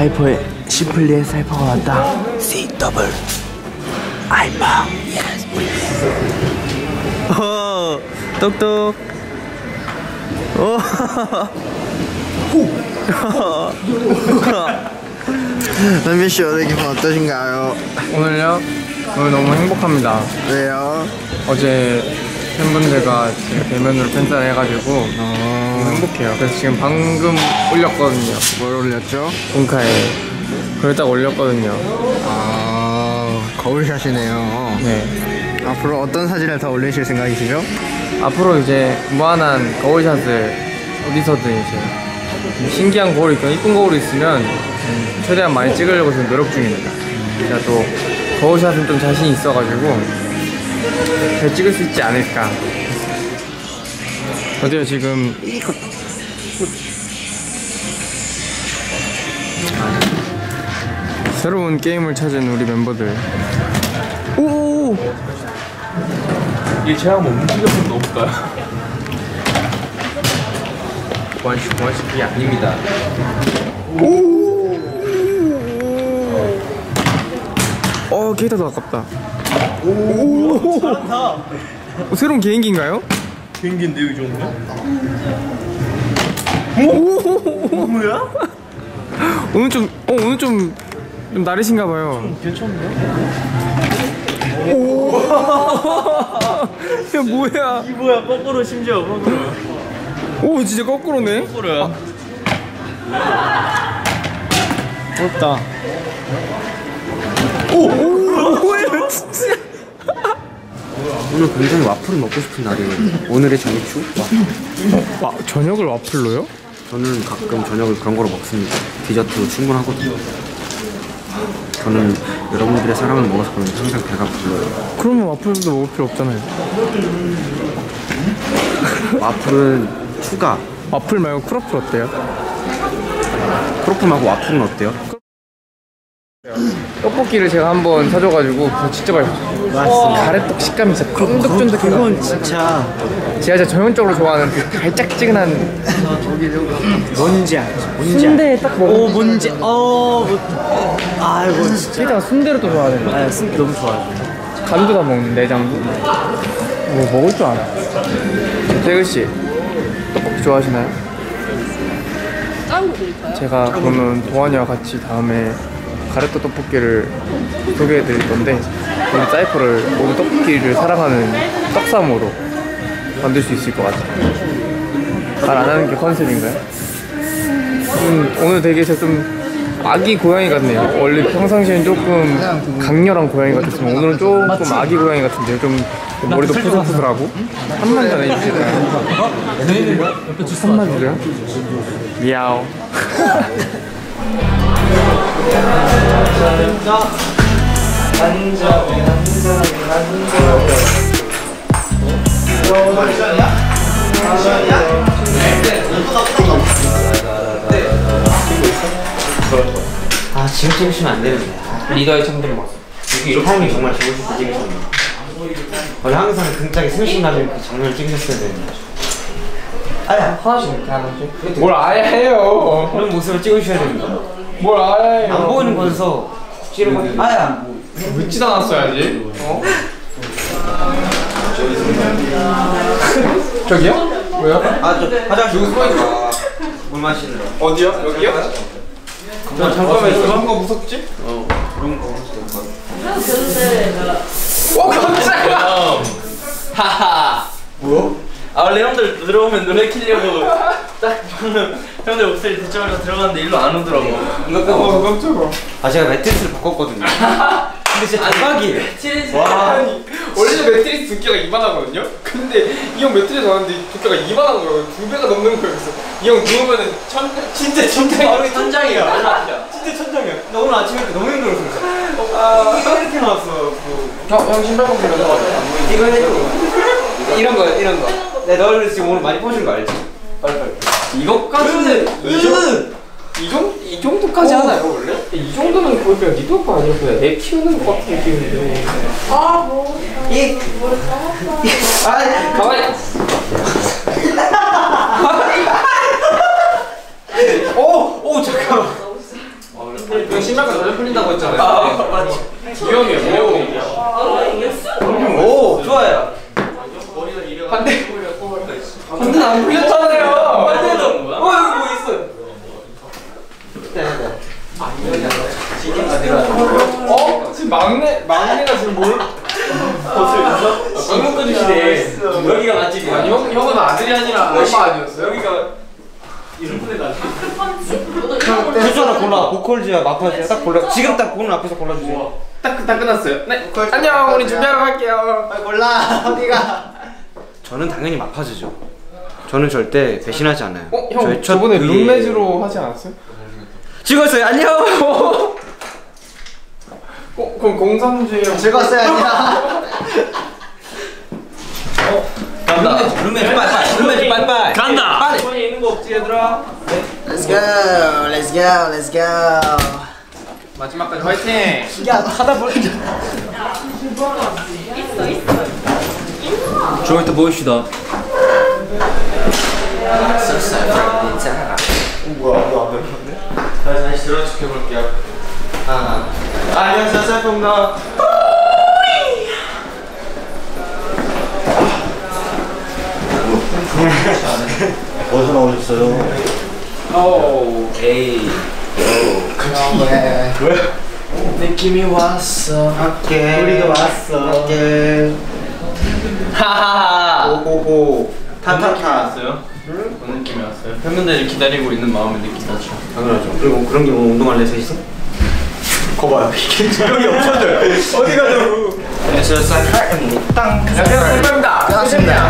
사이퍼에 시플리의 사이퍼가 왔다. C 더블 알파. 오, 똑똑. 오. 남빈 씨 오늘 기분 어떠신가요? 오늘요? 오늘 너무 행복합니다. 왜요? 어제 팬분들과 제가 대면으로 팬사를 해가지고 너무 행복해요. 그래서 지금 방금 올렸거든요. 뭘 올렸죠? 공카에. 그걸 딱 올렸거든요. 아 거울샷이네요. 네. 앞으로 어떤 사진을 더 올리실 생각이시죠? 앞으로 이제 무한한 거울샷을 어디서든 이제 신기한 거울이 있거나 이쁜 거울이 있으면 음, 최대한 많이 찍으려고 지금 노력 중입니다. 제가 또 거울샷은 좀 자신이 있어가지고 잘 찍을 수 있지 않을까. 어때요 지금 새로운 게임을 찾은 우리 멤버들. 오! 이게 제가 한번 움직여서 넣어볼까요? 원시 원시 그게 아닙니다. 어 게이터도 아깝다. 오, 어, 새로운 개인기인가요? 비행기인데 이 정도? 뭐야? 오늘 좀, 어, 오늘 좀, 좀 나르신가 봐요. 괜찮네. 야, 뭐야? 이 뭐야 거꾸로 심지어 거꾸로. 오, 진짜 거꾸로네? 거꾸로야. 어렵다. 오, 오, 진짜. 오늘 굉장히 와플을 먹고 싶은 날이에요. 오늘의 저녁주? 와, 와, 저녁을 와플로요? 저는 가끔 저녁을 그런 거로 먹습니다. 디저트로 충분하거든요. 저는 여러분들의 사랑을 먹어서 그런지 항상 배가 불러요. 그러면 와플도 먹을 필요 없잖아요. 와플은 추가. 와플 말고 크로플 어때요? 크로플하고 와플은 어때요? 떡볶이를 제가 한번 사줘가지고 그거 진짜 맛있었어요. 맛있어. 가래떡 식감이 진짜 쫀득쫀득해요. 그건 진짜 제가 진짜 전형적으로 좋아하는 그 달짝지근한 뭔지 알죠? 뭔지 순대 딱 먹어. 오 뭔지 어 뭐, 아이고 진짜 게다가 순대를 또 좋아하는 거. 아승 너무 좋아요. 간도 다 먹는 내장도. 뭐 먹을 줄 알아. 태글 씨 떡볶이 좋아하시나요? 제가 그러면 동환이와 같이 다음에 가래떡 떡볶이를 소개해 드릴 건데 우리 사이퍼를 모두 떡볶이를 사랑하는 떡삼으로 만들 수 있을 것 같아요. 말 안 하는 게 컨셉인가요? 음, 오늘 되게 제가 좀 아기 고양이 같네요. 원래 평상시엔 조금 강렬한 고양이 같았으면 오늘은 조금 아기 고양이 같은데요. 좀 머리도 푸슬푸슬하고 한마디 안 해주시나요? 한마디로요? 미야오. 아, 지금 찍으시면 안 되는데. 리더의 참된 모습. 이 타이밍 정말 싶을 때 찍으셨네요. 원래 항상 굉장히 생신나는 그 장면을 찍으셨어야 되는데. 하나씩 이렇게 하나씩. 뭘 아야 해요. 그런 모습을 찍으셔야 됩니다. 뭘 해요. 안 보이는 곳에서 찍으면 아야! 묻지도 않았어야지. 어? 저기요? 왜요? 아, 저 화장실 누구 숨어있어? 물 마시는 거. 어디요? 여기요? 저 잠깐만 그런 거 무섭지? 어, 그런 거 거. 오 깜짝이야! 하하. 아 원래 형들 들어오면 노래 키려고 딱 방금 형들 목소리 듣자마자 들어갔는데 일로 안 오더라고. 어 깜짝아. 아, 제가 매트리스를 바꿨거든요. 근데 진짜 대박이에요. 와. 아니 원래 매트리스 두께가 이만하거든요? 근데 이 형 매트리스 왔는데 두께가 이만한 거예요. 두 배가 넘는 거예요. 그래서 이 형 누우면은 천 진짜 천장이 바로 천장이야. 진짜 천장이야. 나 오늘 아침에 너무 힘들었어. 진짜. 아, 이렇게 나왔어. 그, 형, 형 신발 거 이거 해줘. 이런 거, 이런 거. 내 너를 지금 오늘 많이 퍼준 거 알지? 빨리 빨리. 이것까지는 이, 정, 이, 정, 이 정도까지 하나요? 원래? 이 정도는 거의 그냥 니도 오빠 아니었구나 내 키우는 것 같은 느낌인데. 이. 아, 가만히 오! 오 잠깐만. 오 좋아요. 반대. 안 풀렸잖아요. 반대는 뭐야? 어 여기 뭐 있어? 어? 지금 막내 막내가 지금 뭘? 방금 꺼주시네. 여기가 맛집이야. 아니 형 형은 아들이 아니라 엄마 아니었어요? 여기가 둘중 하나 골라 보컬즈야 마파즈야 딱 골라 지금 딱 보는 앞에서 골라주세요 딱다 끝났어요. 네. 안녕 우리 준비하러 갈게요. 몰라 어디가 저는 당연히 마파즈죠 저는 절대 배신하지 않아요 어? 형 저번에 V에- 룸메즈로 하지 않았어요? 찍었어요 안녕 어, 그럼 공산주의 즐거웠어요 아니야 간다. 룸메즈 빨빨 룸메즈 빨빨 간다. 빨리 손에 있는 거 없지 얘들아? Let's go Let's go Let's go 마지막까지 화이팅! 야 하다 보니까 저기 또 보입시다. 다시 들어줄게 볼게요 아 안녕하세요 셀프입니다 어디서 나오셨어요? 오 에이. 왜? 느낌이 왔어. 오케이 우리도 왔어 하하하. 오호호 타타타 왔어요? 어느 느낌이 왔어요? 팬분들이 기다리고 있는 마음을 느끼다죠. 당연하죠 그리고 그런 게 뭐 운동할래 셋이서? 거봐요 이게 지경이 없어져요 어디 가냐고 안녕하세요 사이파입니다 안녕하세요 셀프입니다. 반갑습니다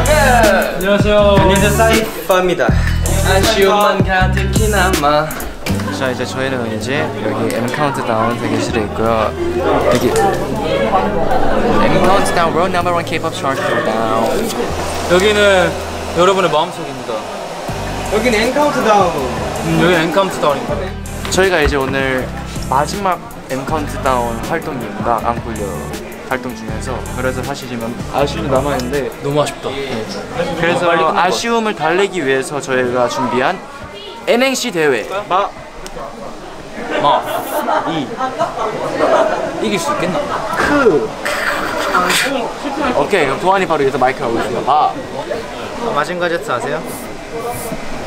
안녕하세요. 안녕하세요 사이파입니다 아쉬움만 가득히 남아. 자 이제 저희는 이제 여기 M 카운트다운 대기실에 있고요. 여기 M 카운트다운 World Number One K-pop Chart Countdown. 여기는 여러분의 마음속입니다. 여기는 M Countdown 음, 여기 M Countdown입니다. 저희가 이제 오늘 마지막 M Countdown 활동입니다. 안꿀려 활동 중에서 그래서 사실 지금 아쉬움이 남아 있는데 너무 아쉽다. 그래서 아쉬움을 달래기 위해서 저희가 준비한 N행시 대회 마. 이. 이길 수 있겠나? 오케이 그럼 도환이 바로 여기서 마이크 하고 있어요. 아 마징 가 제트 아세요?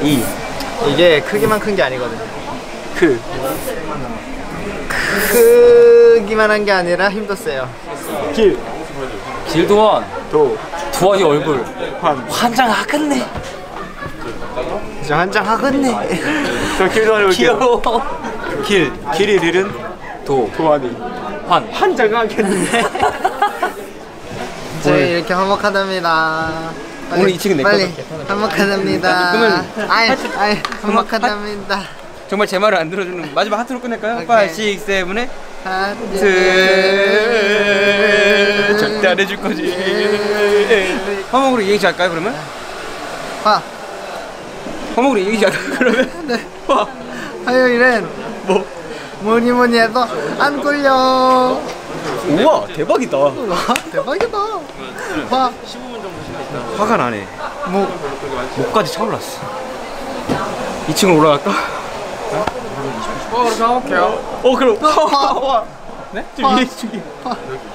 이 이게 크기만 큰 게 아니거든요 크. 크기만 한 게 아니라 힘도 세요 길도원. 도. 도원이 얼굴. 환. 환장 하겠네. 저 한장 하겠네 저 길도 하려 올게요. 귀여워. 길 길이 잃은 도. 도원이. 환. 한장하겠네 저희 이렇게 화목하답니다 빨리, 오늘 이 책은 내 빨리 그러면 아이 아이 화목하답니다 정말 제 말을 안 들어주는 마지막 하트로 끝낼까요? 오케이. 5, 6, 7에? 하트. 절대 안 해줄 거지. 화목으로 이행시 할까요 그러면? 화. 화목으로 이행시 할까요 그러면? 화. 화요일엔 뭐? 뭐니 뭐니 해도 안 꿀려. 우와 대박이다. 와 대박이다. 화. 화가 나네. 목 목까지 차올랐어. 2층으로 올라갈까? 어 그럼 가볼게요. 어 그럼 화 네? 화. 이행시 주기.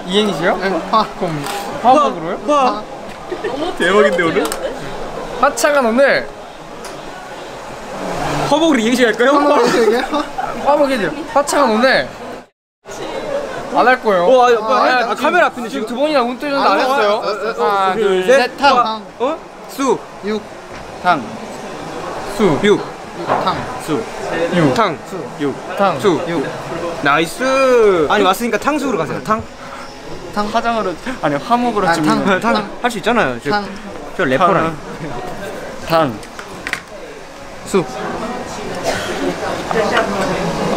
이행시요? 응, 화 그럼 화목으로요? 와 대박인데 오늘? 화창한 오늘 화목으로 이행시 할까요? 화목이게 화목이죠. 화창한 오늘 안할 거예요. 어, 아, 아, 아, 지금- 카메라 앞인데 지금 지금 두 번이나 운 뜨는데 안 아, 했어요. 어, 어, 어, 어, 하나 둘, 둘 셋. 셋. 탕, 어? 수, 육, 당. 수. 육, 탕, 수, 육, 탕, 수, 육, 당. 수, 육. 나이스. 아니 왔으니까 탕수로 가세요. 탕. 탕, 화장으로 아니 화목으로 아, 찍는 탕. 탕. 할 수 있잖아요. 저, 탕, 저 래퍼라니. 당. 수.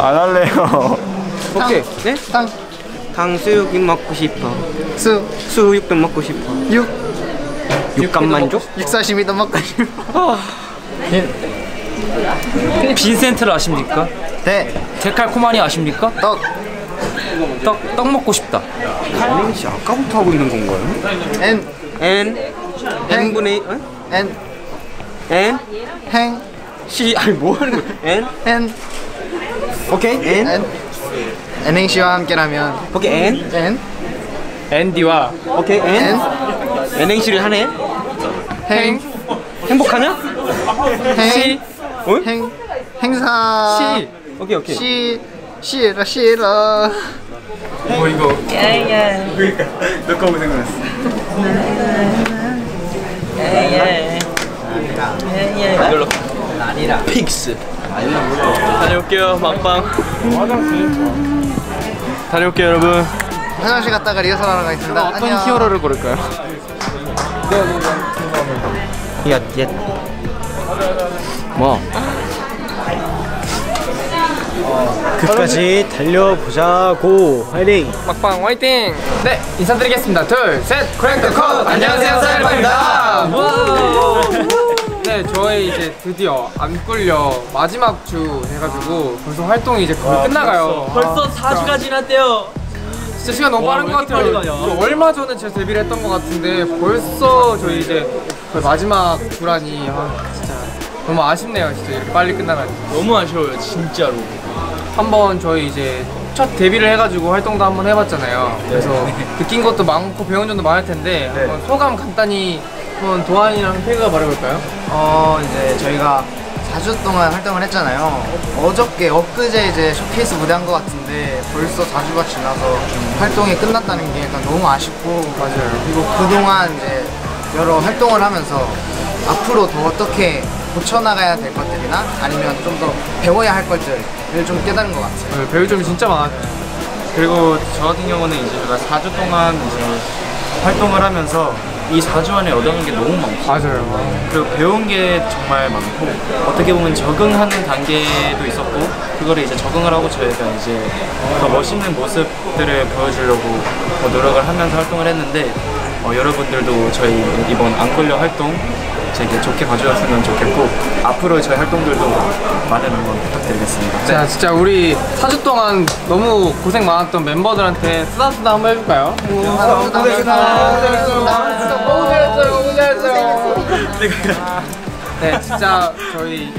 안 할래요. 오케이. 네? 탕, 탕수육이 먹고 싶어. 수, 수육도 먹고 싶어. 육, 육감만족? 육사시미도 먹고 싶어 빈센트를 아십니까? 대, 데칼코마니 아십니까? 떡, 떡, 떡 먹고 싶다. 아니, 아까부터 하고 있는 건가요? N, N, N 분의 어? N, N, 행, C. 아니 뭐 하는 거야? N, N, 오케이. N, N, N행시와 함께라면. 오케이 N? N. 앤디와. 오케이 N? N. N행시를 하네? 행. 행복하냐? 행 어? 행 행사. 시. 오케이 오케이. 시 싫어 싫어 뭐 이거. 그러니까. 너 거고 생각났어. 이걸로 아니라. fix. 다녀올게요 막방. 다녀올게요 여러분. 화장실 갔다가 리허설 하러 가겠습니다. 어떤 안녕. 히어로를 고를까요? 얏얏 뭐. 끝까지 달려보자고. 화이팅! 막방 화이팅! 네 인사드리겠습니다. 둘셋 크랭크 컷! 안녕하세요 사이버입니다. 네 저희 이제 드디어 안 꿀려 마지막 주 해가지고 벌써 활동이 이제 거의 끝나가요. 벌써. 아, 4주가 지났대요. 진짜 시간 너무 빠른 것 같아요. 얼마 전에 제가 데뷔를 했던 것 같은데 벌써 저희 이제 거의 마지막 주라니 아 너무 아쉽네요 진짜 이렇게 빨리 끝나가니 너무 아쉬워요 진짜로 한번 저희 이제 첫 데뷔를 해가지고 활동도 한번 해봤잖아요. 그래서 느낀 것도 많고 배운 점도 많을 텐데 한번 소감 간단히 한번 도한이랑 태그가 말해볼까요? 어 이제 저희가 4주 동안 활동을 했잖아요. 어저께 엊그제 이제 쇼케이스 무대 한 것 같은데 벌써 4주가 지나서 좀 활동이 끝났다는 게 일단 너무 아쉽고 맞아요. 그리고 그동안 이제 여러 활동을 하면서 앞으로 더 어떻게 고쳐나가야 될 것들이나 아니면 좀 더 배워야 할 것들을 좀 깨달은 것 같아요. 네, 배울 점이 진짜 많았어요. 그리고 저 같은 경우는 이제 제가 4주 동안 이제 활동을 하면서 이 4주 안에 얻어간 게 너무 많고 맞아요. 그리고 배운 게 정말 많고 어떻게 보면 적응하는 단계도 있었고 그거를 이제 적응을 하고 저희가 이제 더 멋있는 모습들을 보여주려고 더 노력을 하면서 활동을 했는데 어, 여러분들도 저희 이번 안걸려 활동 되게 좋게 봐주셨으면 좋겠고 앞으로 저희 활동들도 많은 응원 부탁드리겠습니다. 자, 진짜 우리 4주 동안 너무 고생 많았던 멤버들한테 쓰다쓰다 한번 해줄까요? 너무 잘했어요, 너무 잘했어요. 네, 진짜 저희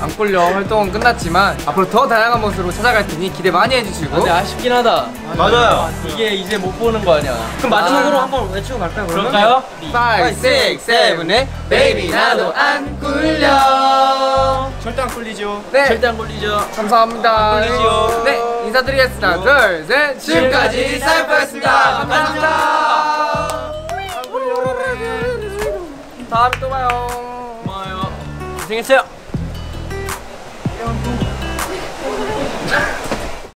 안 꼴려. 활동은 끝났지만 앞으로 더 다양한 모습으로 찾아갈 테니 기대 많이 해주시고. 근데 아쉽긴 하다. 맞아요. 이게 이제 못 보는 거 아니야. 그럼 마지막으로 한번 외치고 갈까요 그럴까요? 5, 6, 7, 8 베이비 나도 안 꿀려. 절대 안 꿀리죠. 네, 절대 안 걸리죠. 감사합니다. 꿀리지요. 네, 인사드리겠습니다. 둘, 셋 지금까지 사이퍼였습니다. 감사합니다. 다음에 또 봐요. 고마워요. 고생했어요